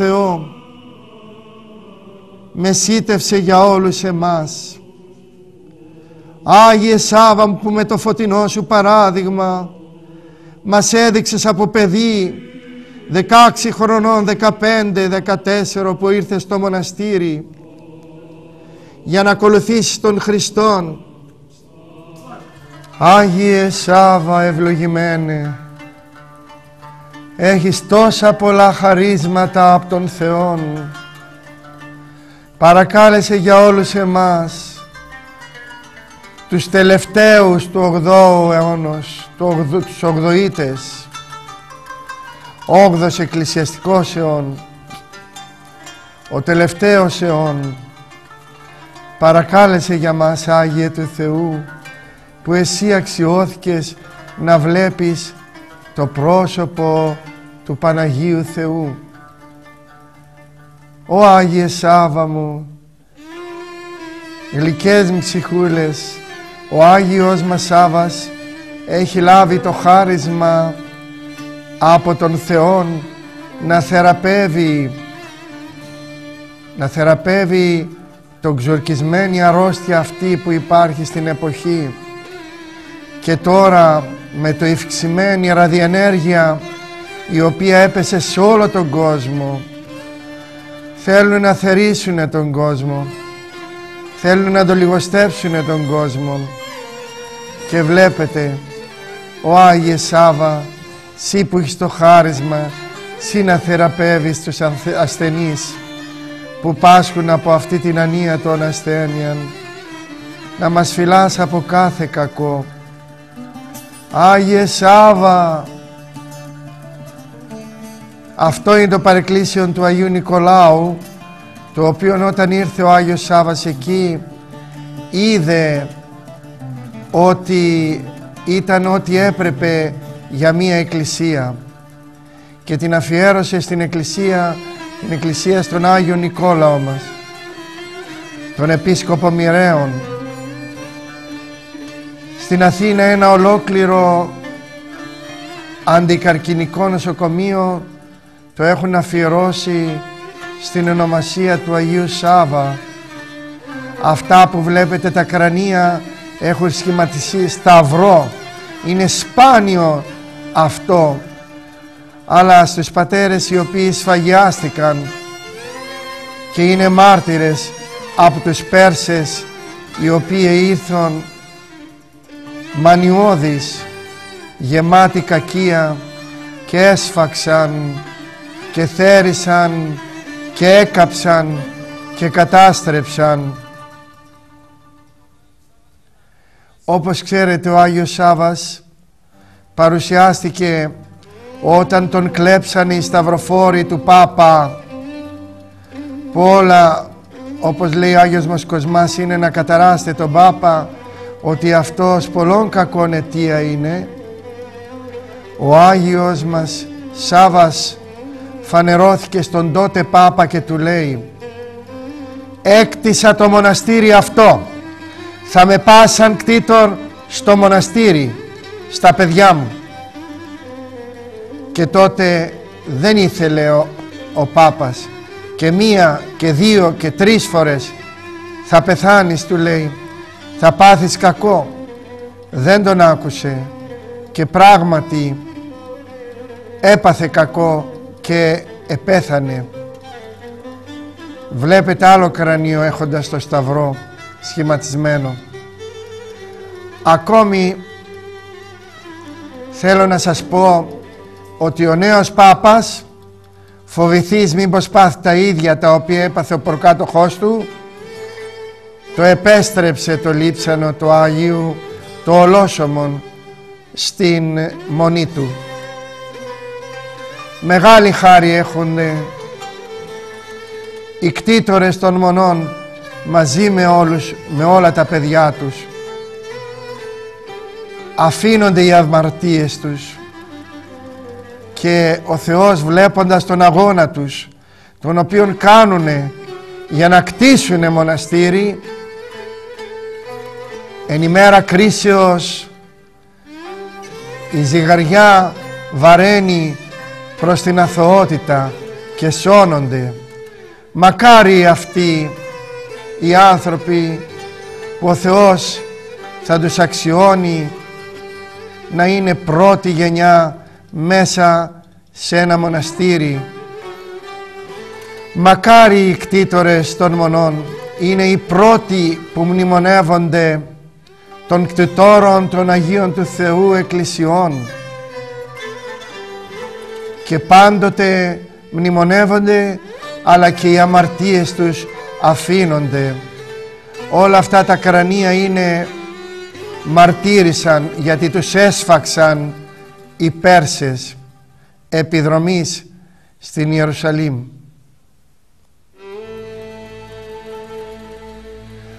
Θεό μεσίτευσε για όλους εμάς. Άγιε Σάβα που με το φωτεινό σου παράδειγμα μας έδειξες από παιδί 16 χρονών, 15, 14 που ήρθες στο μοναστήρι για να ακολουθήσεις τον Χριστόν. Άγιε Σάβα ευλογημένε, έχεις τόσα πολλά χαρίσματα από τον Θεό. Παρακάλεσε για όλους εμάς τους τελευταίους του 8ου αιώνος, τους 8ήτες, 8ος εκκλησιαστικός αιών, ο τελευταίος αιών, παρακάλεσε για μας Άγιε του Θεού, που εσύ αξιώθηκες να βλέπεις το πρόσωπο του Παναγίου Θεού. Ω Άγιες Σάβα μου, γλυκές μου ψυχούλες, ο Άγιος μας Σάβας έχει λάβει το χάρισμα από τον Θεό να θεραπεύει να θεραπεύει τον ξορκισμένη αρρώστια αυτή που υπάρχει στην εποχή και τώρα με το ευξημένη ραδιενέργεια η οποία έπεσε σε όλο τον κόσμο. Θέλουν να θερήσουν τον κόσμο. Θέλουν να το λιγοστέψουν τον κόσμο. Και βλέπετε ο Άγιες Σάβα Συ που έχεις το χάρισμα Συ να θεραπεύεις τους ασθενείς που πάσχουν από αυτή την ανία των ασθένειων. Να μας φυλάς από κάθε κακό. Άγιες Σάβα αυτό είναι το παρεκκλήσιο του Αγίου Νικολάου το οποίο όταν ήρθε ο Άγιος Σάβας εκεί είδε ότι ήταν ό,τι έπρεπε για μία εκκλησία και την αφιέρωσε στην εκκλησία την εκκλησία στον Άγιο Νικόλαο μας τον Επίσκοπο Μοιραίων. Στην Αθήνα ένα ολόκληρο αντικαρκυνικό νοσοκομείο το έχουν αφιερώσει στην ονομασία του Αγίου Σάβα. Αυτά που βλέπετε τα κρανία έχουν σχηματιστεί σταυρό. Είναι σπάνιο αυτό. Αλλά στους πατέρες οι οποίοι σφαγιάστηκαν και είναι μάρτυρες από τους Πέρσες οι οποίοι ήρθαν μανιώδεις γεμάτοι κακία και έσφαξαν και θέρισαν και έκαψαν και κατάστρεψαν. Όπως ξέρετε ο Άγιος Σάβας παρουσιάστηκε όταν τον κλέψανε οι σταυροφόροι του Πάπα που όλα όπως λέει ο Άγιος μας Κοσμάς είναι να καταράστε τον Πάπα ότι αυτός πολλών κακών αιτία είναι. Ο Άγιος μας Σάβας φανερώθηκε στον τότε Πάπα και του λέει έκτισα το μοναστήρι αυτό. Θα με πάσαν κτήτορ στο μοναστήρι στα παιδιά μου και τότε δεν ήθελε ο, ο Πάπας και μία και δύο και τρεις φορές θα πεθάνεις του λέει θα πάθεις κακό δεν τον άκουσε και πράγματι έπαθε κακό και επέθανε. Βλέπετε άλλο κρανίο έχοντας το σταυρό σχηματισμένο. Ακόμη θέλω να σας πω ότι ο νέος Πάπας φοβηθείς μήπως πάθει τα ίδια τα οποία έπαθε ο προκάτοχός του το επέστρεψε το λείψανο του Αγίου το ολόσωμον στην μονή του μεγάλη χάρη έχουν οι κτήτορες των μονών μαζί με όλους, με όλα τα παιδιά τους. Αφήνονται οι αυμαρτίες τους και ο Θεός βλέποντας τον αγώνα τους τον οποίον κάνουνε για να κτίσουνε μοναστήρι εν ημέρα κρίσεως η ζυγαριά βαραίνει προς την αθωότητα και σώνονται. Μακάρι αυτοί οι άνθρωποι που ο Θεός θα τους αξιώνει να είναι πρώτη γενιά μέσα σε ένα μοναστήρι. Μακάρι οι κτήτορες των μονών είναι οι πρώτοι που μνημονεύονται των κτητόρων των Αγίων του Θεού Εκκλησιών και πάντοτε μνημονεύονται αλλά και οι αμαρτίες τους αφήνονται. Όλα αυτά τα κρανία είναι μαρτύρησαν γιατί τους έσφαξαν οι Πέρσες επιδρομής στην Ιερουσαλήμ.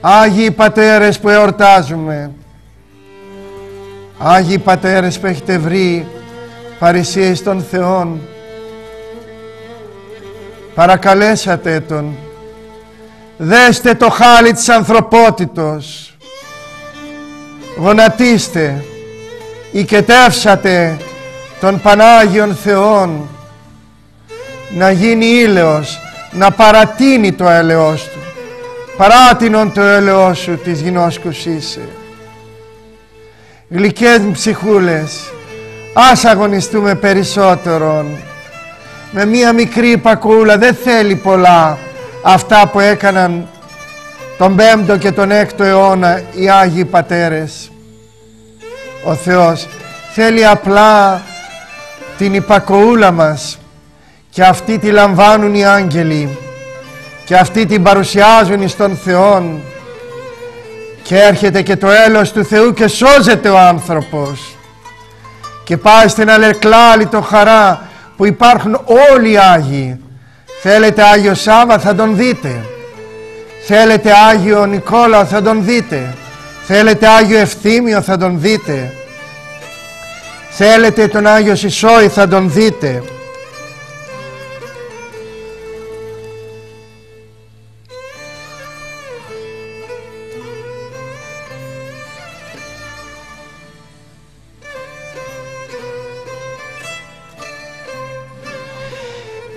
Άγιοι Πατέρες που εορτάζουμε, Άγιοι Πατέρες που έχετε βρει παρησίες των Θεών, παρακαλέσατε Τον, δέστε το χάλι της ανθρωπότητος, γονατίστε, οικετεύσατε των Πανάγιων Θεών να γίνει ήλαιος, να παρατείνει το έλεος Του. Παράτηνον το έλεος Σου της γινώσκους είσαι. Γλυκές ψυχούλες, ας αγωνιστούμε περισσότερον. Με μία μικρή πακούλα δεν θέλει πολλά αυτά που έκαναν τον 5ο και τον 6ο αιώνα οι Άγιοι Πατέρες. Ο Θεός θέλει απλά την υπακοούλα μας και αυτή τη λαμβάνουν οι άγγελοι και αυτή την παρουσιάζουν εις τον Θεόν και έρχεται και το έλεος του Θεού και σώζεται ο άνθρωπος και πάει στην το χαρά που υπάρχουν όλοι οι Άγιοι. Θέλετε Άγιο Σάβα θα τον δείτε. Θέλετε Άγιο Νικόλαο θα τον δείτε. Θέλετε Άγιο Ευθύμιο θα τον δείτε. Θέλετε τον Άγιο Σισόη θα τον δείτε.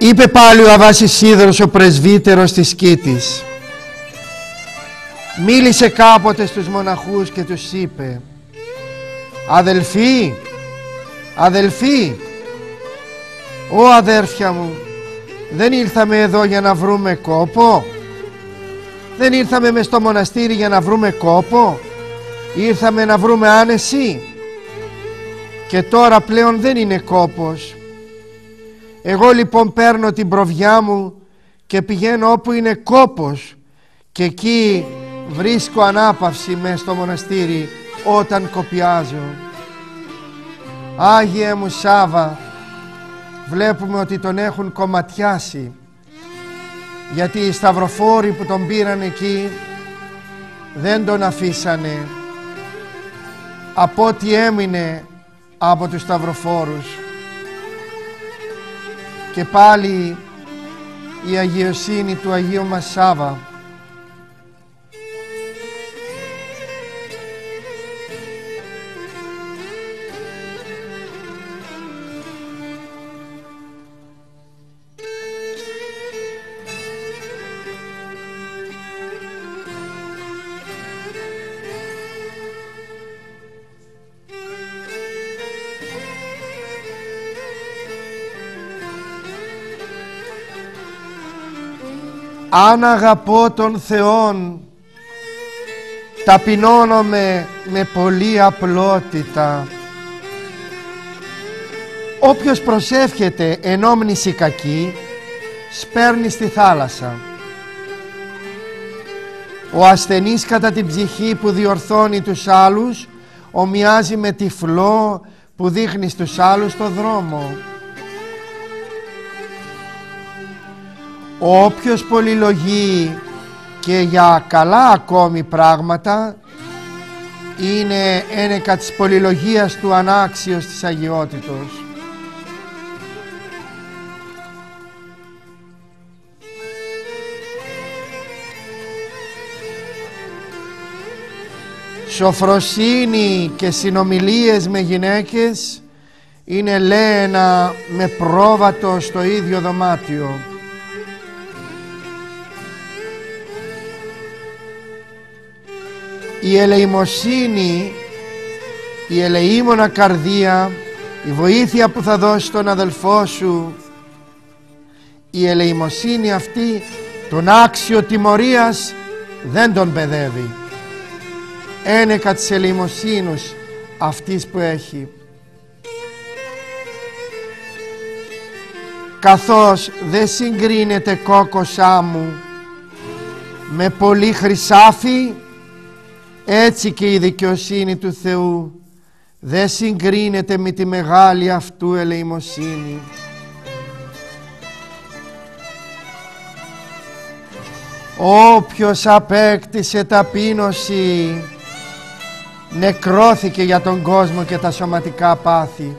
Είπε πάλι ο Αβάσης Σίδερος ο πρεσβύτερος της Κίτης. Μίλησε κάποτε στους μοναχούς και τους είπε «Αδελφοί, Αδελφοί, Ω αδέρφια μου, δεν ήρθαμε εδώ για να βρούμε κόπο; Δεν ήρθαμε μες στο μοναστήρι για να βρούμε κόπο; Ήρθαμε να βρούμε άνεση; Και τώρα πλέον δεν είναι κόπος. Εγώ λοιπόν παίρνω την προβιά μου και πηγαίνω όπου είναι κόπος και εκεί βρίσκω ανάπαυση μέσα στο μοναστήρι όταν κοπιάζω. Άγιε μου Σάβα βλέπουμε ότι τον έχουν κομματιάσει γιατί οι σταυροφόροι που τον πήραν εκεί δεν τον αφήσανε από ό,τι έμεινε από τους σταυροφόρους και πάλι η αγιοσύνη του Αγίου μας Σάβα αν αγαπώ τον Θεόν ταπεινώνομαι με πολλή απλότητα. Όποιος προσεύχεται ενόμνηση κακή σπέρνει στη θάλασσα. Ο ασθενής κατά την ψυχή που διορθώνει τους άλλους ομοιάζει με τυφλό που δείχνει στους άλλους το δρόμο Όποιος πολυλογεί και για καλά ακόμη πράγματα είναι ένεκα της πολυλογίας του ανάξιος της αγιότητος. Σοφροσύνη και συνομιλίες με γυναίκες είναι λένα με πρόβατο στο ίδιο δωμάτιο. Η ελεημοσύνη, η ελεήμονα καρδία, η βοήθεια που θα δώσει τον αδελφό σου, η ελεημοσύνη αυτή τον άξιο τιμωρίας δεν τον παιδεύει. Ένεκα της ελεημοσύνους αυτής που έχει. Καθώς δεν συγκρίνεται κόκοσά μου με πολύ χρυσάφι, έτσι και η δικαιοσύνη του Θεού δεν συγκρίνεται με τη μεγάλη αυτού ελεημοσύνη. Όποιος απέκτησε ταπείνωση νεκρώθηκε για τον κόσμο και τα σωματικά πάθη.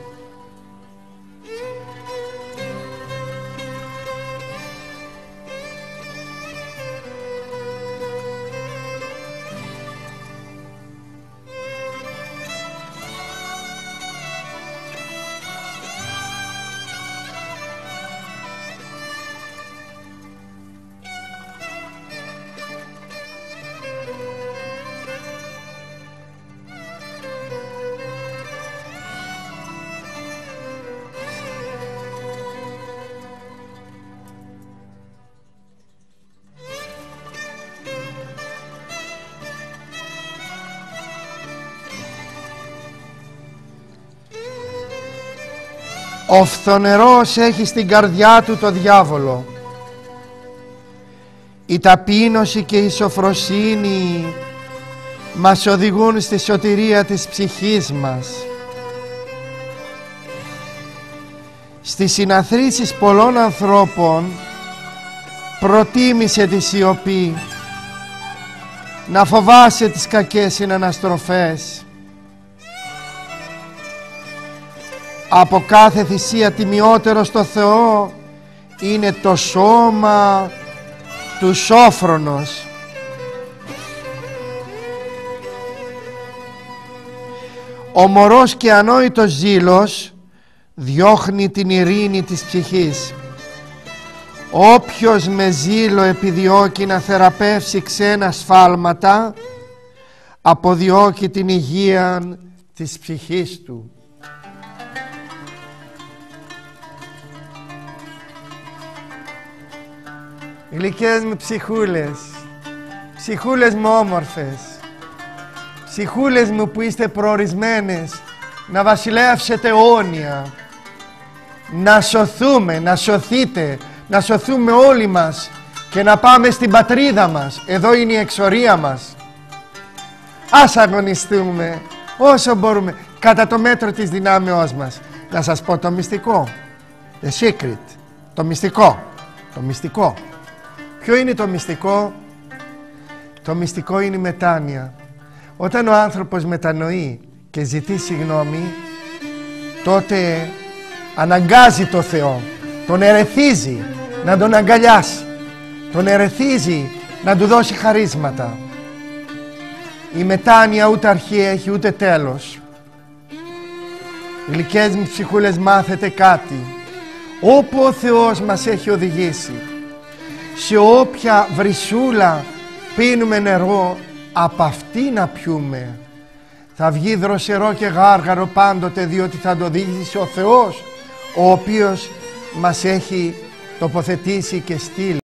Ο φθονερός έχει στην καρδιά του το διάβολο. Η ταπείνωση και η σοφροσύνη μας οδηγούν στη σωτηρία της ψυχής μας. Στις συναθρήσεις πολλών ανθρώπων προτίμησε τη σιωπή να φοβάσαι τις κακές συναναστροφές από κάθε θυσία τιμιότερο στο Θεό είναι το σώμα του σόφρονος. Ο μωρός και ανόητος ζήλος διώχνει την ειρήνη της ψυχής. Όποιος με ζήλο επιδιώκει να θεραπεύσει ξένα σφάλματα αποδιώκει την υγεία της ψυχής του. Γλυκές μου ψυχούλες, ψυχούλες μου όμορφες, ψυχούλες μου που είστε προορισμένες να βασιλεύσετε αιώνια, να σωθούμε, να σωθείτε, να σωθούμε όλοι μας και να πάμε στην πατρίδα μας. Εδώ είναι η εξορία μας. Ας αγωνιστούμε όσο μπορούμε κατά το μέτρο της δυνάμεώς μας. Να σας πω το μυστικό. The secret. Το μυστικό. Το μυστικό. Ποιο είναι το μυστικό; Το μυστικό είναι η μετάνοια. Όταν ο άνθρωπος μετανοεί και ζητεί συγνώμη, τότε αναγκάζει το Θεό, τον ερεθίζει να τον αγκαλιάσει, τον ερεθίζει να του δώσει χαρίσματα. Η μετάνοια ούτε αρχή έχει ούτε τέλος. Γλυκές μου ψυχούλες μάθετε κάτι. Όπου ο Θεός μας έχει οδηγήσει σε όποια βρυσούλα πίνουμε νερό από αυτή να πιούμε. Θα βγει δροσερό και γάργαρο πάντοτε διότι θα το δείξει ο Θεός ο οποίος μας έχει τοποθετήσει και στείλει